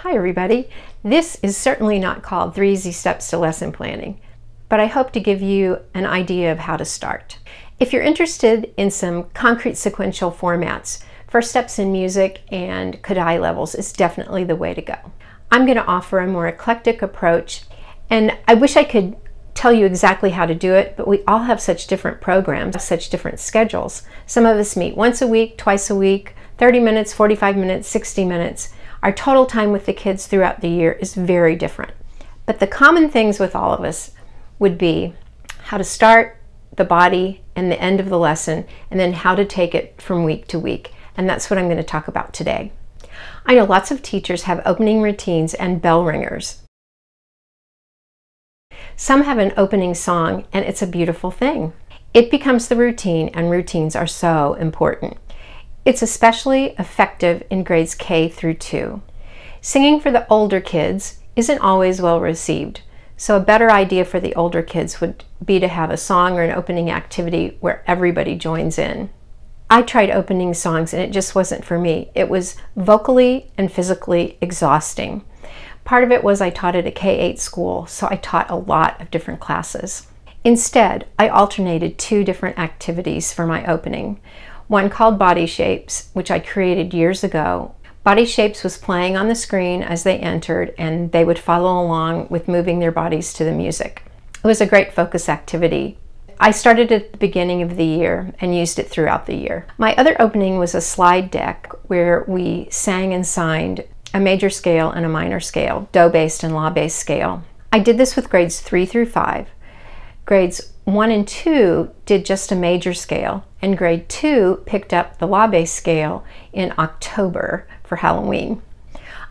Hi everybody. This is certainly not called Three Easy Steps to Lesson Planning, but I hope to give you an idea of how to start. If you're interested in some concrete sequential formats, First Steps in Music and Kodály levels is definitely the way to go. I'm going to offer a more eclectic approach, and I wish I could tell you exactly how to do it, but we all have such different programs, such different schedules. Some of us meet once a week, twice a week, 30 minutes, 45 minutes, 60 minutes. Our total time with the kids throughout the year is very different. But the common things with all of us would be how to start the body and the end of the lesson, and then how to take it from week to week. And that's what I'm going to talk about today. I know lots of teachers have opening routines and bell ringers. Some have an opening song, and it's a beautiful thing. It becomes the routine, and routines are so important. It's especially effective in grades K through 2. Singing for the older kids isn't always well received, so a better idea for the older kids would be to have a song or an opening activity where everybody joins in. I tried opening songs and it just wasn't for me. It was vocally and physically exhausting. Part of it was I taught at a K-8 school, so I taught a lot of different classes. Instead, I alternated two different activities for my opening one called Body Shapes, which I created years ago. Body Shapes was playing on the screen as they entered, and they would follow along with moving their bodies to the music. It was a great focus activity. I started at the beginning of the year and used it throughout the year. My other opening was a slide deck where we sang and signed a major scale and a minor scale, do based and la based scale. I did this with grades 3 through 5. Grades 1 and 2 did just a major scale, and grade 2 picked up the La based scale in October for Halloween.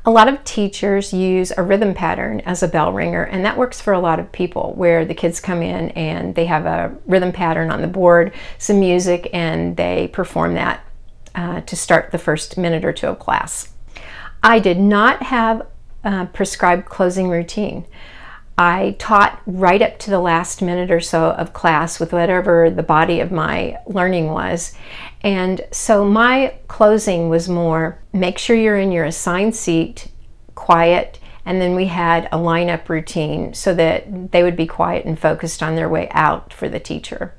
A lot of teachers use a rhythm pattern as a bell ringer, and that works for a lot of people where the kids come in and they have a rhythm pattern on the board, some music, and they perform that uh, to start the first minute or two of class. I did not have a prescribed closing routine. I taught right up to the last minute or so of class with whatever the body of my learning was. And so my closing was more make sure you're in your assigned seat, quiet, and then we had a lineup routine so that they would be quiet and focused on their way out for the teacher.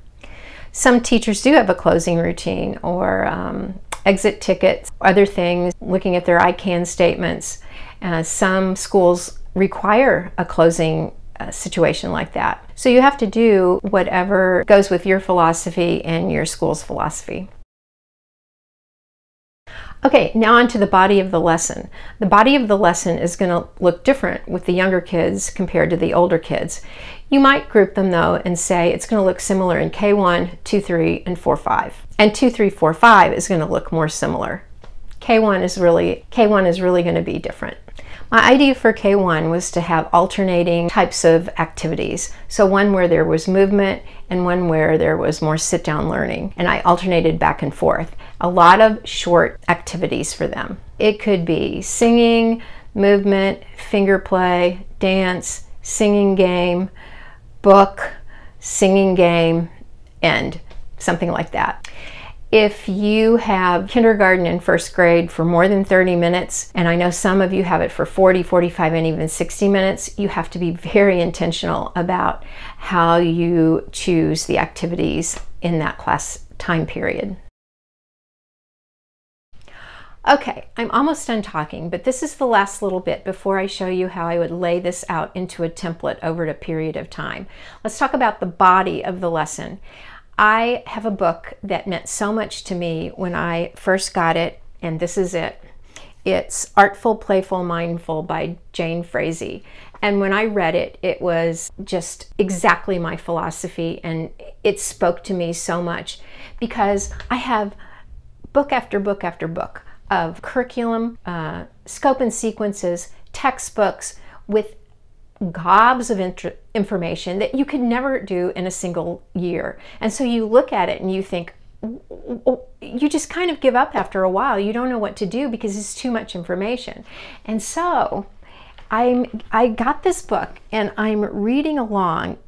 Some teachers do have a closing routine or um, exit tickets, other things, looking at their I-CAN statements. Uh, some schools require a closing uh, situation like that. So you have to do whatever goes with your philosophy and your school's philosophy. Okay, now on to the body of the lesson. The body of the lesson is going to look different with the younger kids compared to the older kids. You might group them though and say it's going to look similar in K1, 2, 3, and 4, 5. And 2, 3, 4, 5 is going to look more similar. K1 is really K1 is really going to be different. My idea for K1 was to have alternating types of activities. So one where there was movement and one where there was more sit-down learning. And I alternated back and forth. A lot of short activities for them. It could be singing, movement, finger play, dance, singing game, book, singing game, end. Something like that. If you have kindergarten and first grade for more than 30 minutes, and I know some of you have it for 40, 45, and even 60 minutes, you have to be very intentional about how you choose the activities in that class time period. Okay, I'm almost done talking, but this is the last little bit before I show you how I would lay this out into a template over a period of time. Let's talk about the body of the lesson. I have a book that meant so much to me when I first got it, and this is it. It's Artful, Playful, Mindful by Jane Frazee. And when I read it, it was just exactly my philosophy, and it spoke to me so much because I have book after book after book of curriculum, uh, scope and sequences, textbooks with gobs of information that you could never do in a single year. And so you look at it and you think, you just kind of give up after a while. You don't know what to do because it's too much information. And so I'm I got this book and I'm reading along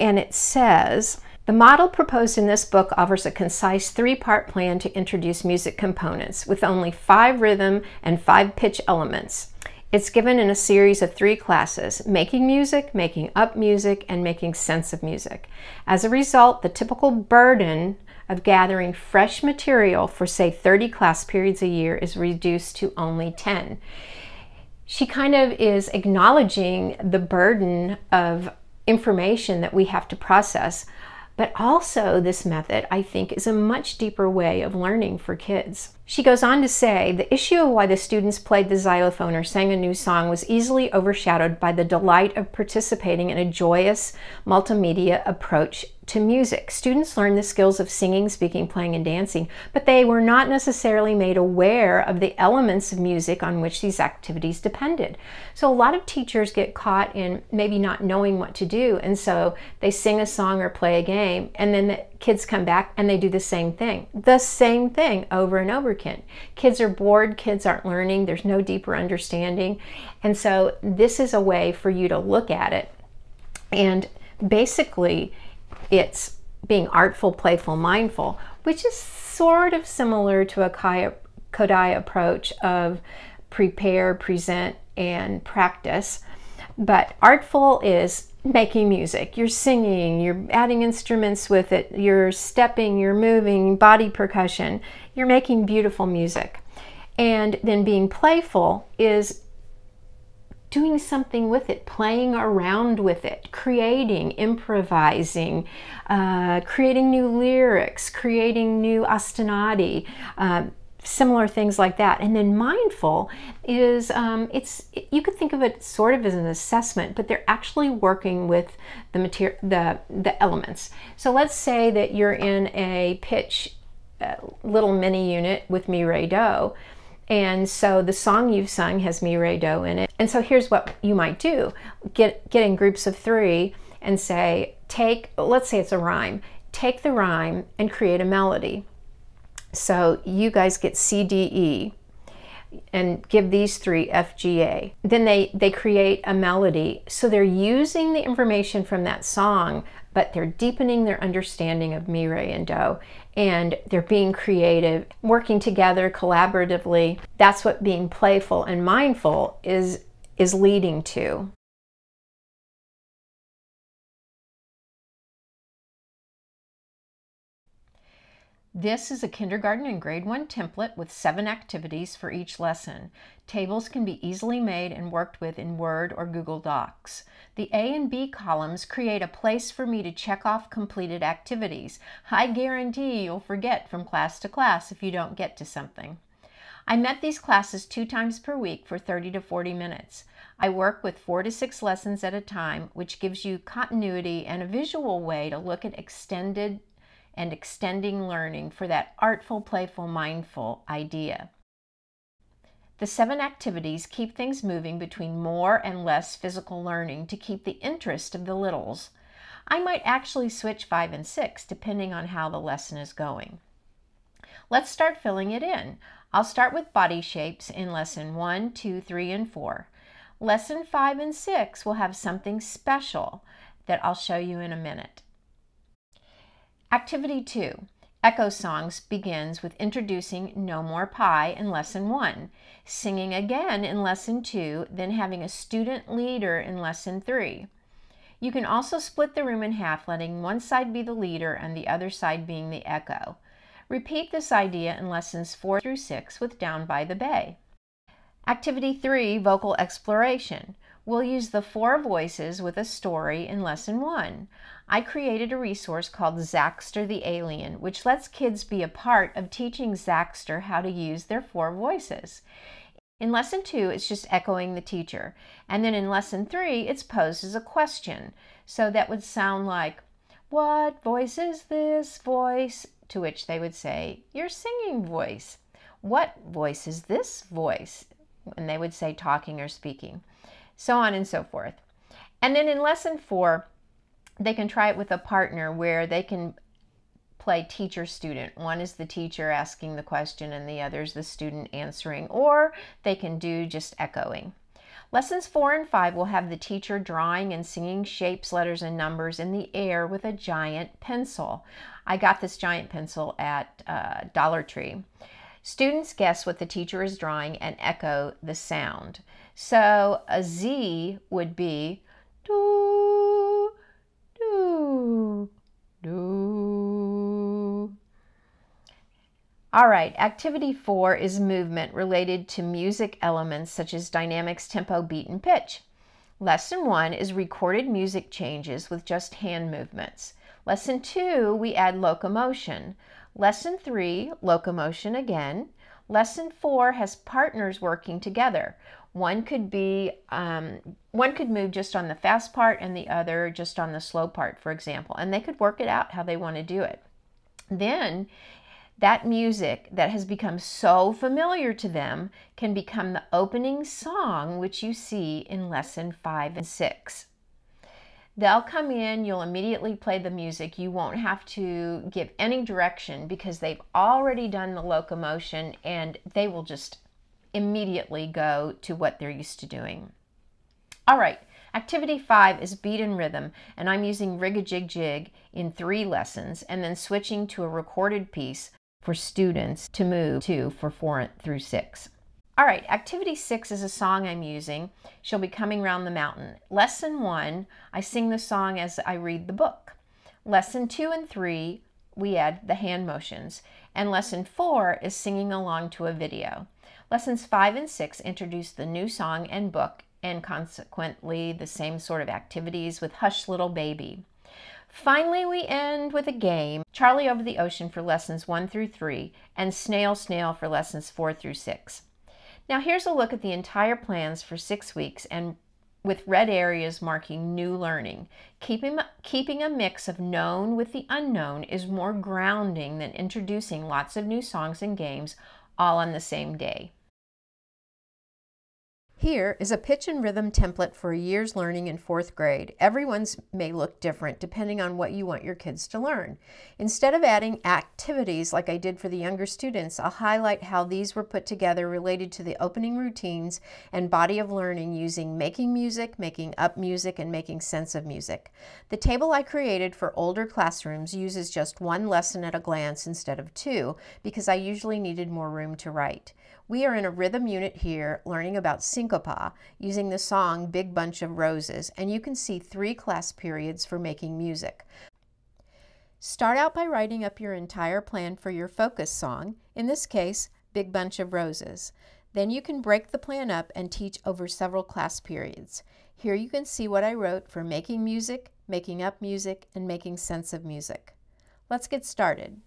and it says the model proposed in this book offers a concise three-part plan to introduce music components with only five rhythm and five pitch elements. It's given in a series of three classes making music, making up music, and making sense of music. As a result, the typical burden of gathering fresh material for, say, 30 class periods a year is reduced to only 10. She kind of is acknowledging the burden of information that we have to process but also, this method, I think, is a much deeper way of learning for kids. She goes on to say the issue of why the students played the xylophone or sang a new song was easily overshadowed by the delight of participating in a joyous multimedia approach to music. Students learned the skills of singing, speaking, playing, and dancing, but they were not necessarily made aware of the elements of music on which these activities depended. So a lot of teachers get caught in maybe not knowing what to do, and so they sing a song or play a game, and then the kids come back and they do the same thing. The same thing over and over again. Kids are bored, kids aren't learning, there's no deeper understanding. And so this is a way for you to look at it. And basically, it's being artful, playful, mindful, which is sort of similar to a Kodály approach of prepare, present, and practice. But artful is making music. You're singing, you're adding instruments with it, you're stepping, you're moving, body percussion. You're making beautiful music. And then being playful is doing something with it, playing around with it, creating, improvising, uh, creating new lyrics, creating new ostinati, uh, similar things like that. And then mindful is um, it's you could think of it sort of as an assessment, but they're actually working with the material, the the elements. So let's say that you're in a pitch uh, little mini unit with mi re do. And so the song you've sung has mi re do in it. And so here's what you might do. Get get in groups of 3 and say take let's say it's a rhyme. Take the rhyme and create a melody. So you guys get CDE and give these three FGA. Then they, they create a melody. So they're using the information from that song, but they're deepening their understanding of mi, re, and do. And they're being creative, working together collaboratively. That's what being playful and mindful is, is leading to. This is a kindergarten and grade 1 template with seven activities for each lesson. Tables can be easily made and worked with in Word or Google Docs. The A and B columns create a place for me to check off completed activities. I guarantee you'll forget from class to class if you don't get to something. I met these classes two times per week for 30 to 40 minutes. I work with four to six lessons at a time, which gives you continuity and a visual way to look at extended and extending learning for that artful, playful, mindful idea. The seven activities keep things moving between more and less physical learning to keep the interest of the littles. I might actually switch five and six depending on how the lesson is going. Let's start filling it in. I'll start with body shapes in lesson one, two, three, and four. Lesson five and six will have something special that I'll show you in a minute. Activity 2. Echo Songs begins with introducing No More Pie in Lesson 1, singing again in Lesson 2, then having a student leader in Lesson 3. You can also split the room in half, letting one side be the leader and the other side being the echo. Repeat this idea in Lessons 4 through 6 with Down by the Bay. Activity 3, Vocal Exploration. We'll use the four voices with a story in Lesson 1. I created a resource called Zakster the Alien, which lets kids be a part of teaching Zakster how to use their four voices. In Lesson 2, it's just echoing the teacher. And then in Lesson 3, it's posed as a question. So that would sound like, What voice is this voice? To which they would say, Your singing voice. What voice is this voice? And they would say talking or speaking so on and so forth. And then in lesson four, they can try it with a partner where they can play teacher student. One is the teacher asking the question and the other is the student answering, or they can do just echoing. Lessons four and five will have the teacher drawing and singing shapes, letters, and numbers in the air with a giant pencil. I got this giant pencil at uh, Dollar Tree. Students guess what the teacher is drawing and echo the sound. So a Z would be do, do, do. All right, activity four is movement related to music elements such as dynamics, tempo, beat, and pitch. Lesson one is recorded music changes with just hand movements. Lesson two, we add locomotion. Lesson three, locomotion again. Lesson four has partners working together. One could be, um, one could move just on the fast part and the other just on the slow part, for example, and they could work it out how they want to do it. Then that music that has become so familiar to them can become the opening song, which you see in lesson five and six. They'll come in, you'll immediately play the music. You won't have to give any direction because they've already done the locomotion and they will just immediately go to what they're used to doing. All right, activity five is beat and rhythm, and I'm using Rig a Jig Jig in three lessons and then switching to a recorded piece for students to move to for four through six. All right, activity six is a song I'm using. She'll be coming round the mountain. Lesson one, I sing the song as I read the book. Lesson two and three, we add the hand motions. And lesson four is singing along to a video. Lessons five and six introduce the new song and book, and consequently the same sort of activities with Hush Little Baby. Finally, we end with a game Charlie Over the Ocean for lessons one through three, and Snail Snail for lessons four through six. Now here's a look at the entire plans for six weeks and with red areas marking new learning. Keeping, keeping a mix of known with the unknown is more grounding than introducing lots of new songs and games all on the same day. Here is a pitch and rhythm template for a year's learning in fourth grade. Everyone's may look different depending on what you want your kids to learn. Instead of adding activities like I did for the younger students, I'll highlight how these were put together related to the opening routines and body of learning using making music, making up music, and making sense of music. The table I created for older classrooms uses just one lesson at a glance instead of two because I usually needed more room to write. We are in a rhythm unit here learning about syncopa using the song Big Bunch of Roses, and you can see three class periods for making music. Start out by writing up your entire plan for your focus song, in this case, Big Bunch of Roses. Then you can break the plan up and teach over several class periods. Here you can see what I wrote for making music, making up music, and making sense of music. Let's get started.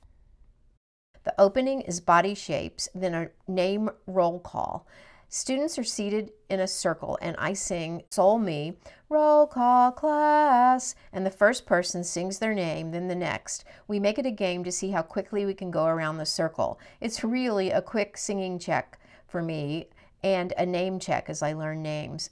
The opening is body shapes, then a name roll call. Students are seated in a circle and I sing Soul Me, roll call class, and the first person sings their name, then the next. We make it a game to see how quickly we can go around the circle. It's really a quick singing check for me and a name check as I learn names.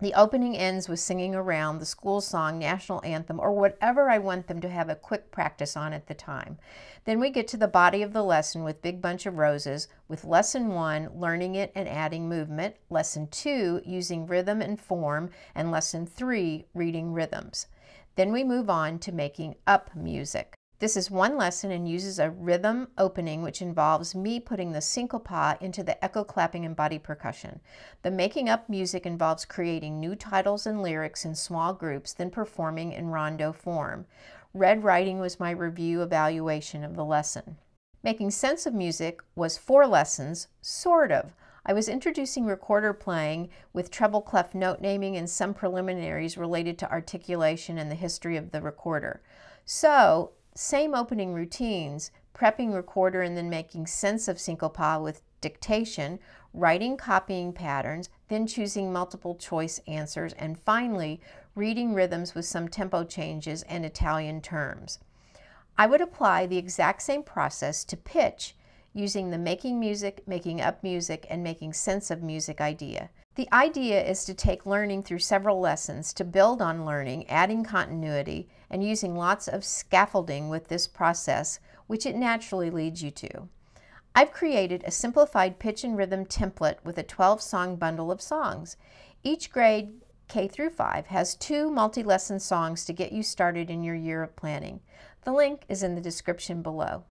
The opening ends with singing around the school song, national anthem, or whatever I want them to have a quick practice on at the time. Then we get to the body of the lesson with Big Bunch of Roses, with lesson one, learning it and adding movement, lesson two, using rhythm and form, and lesson three, reading rhythms. Then we move on to making up music. This is one lesson and uses a rhythm opening which involves me putting the syncopa into the echo clapping and body percussion. The making up music involves creating new titles and lyrics in small groups, then performing in rondo form. Red writing was my review evaluation of the lesson. Making sense of music was four lessons, sort of. I was introducing recorder playing with treble clef note naming and some preliminaries related to articulation and the history of the recorder. So, same opening routines, prepping recorder and then making sense of syncopa with dictation, writing copying patterns, then choosing multiple choice answers, and finally reading rhythms with some tempo changes and Italian terms. I would apply the exact same process to pitch using the making music, making up music, and making sense of music idea. The idea is to take learning through several lessons to build on learning, adding continuity, and using lots of scaffolding with this process, which it naturally leads you to. I've created a simplified pitch and rhythm template with a 12 song bundle of songs. Each grade K through 5 has two multi-lesson songs to get you started in your year of planning. The link is in the description below.